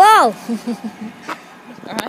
Whoa! All right.